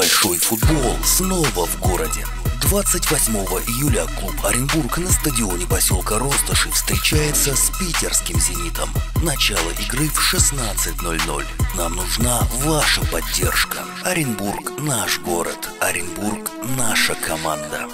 Большой футбол снова в городе. 28 июля клуб Оренбург на стадионе поселка Росташи встречается с питерским «Зенитом». Начало игры в 16.00. Нам нужна ваша поддержка. Оренбург – наш город. Оренбург – наша команда.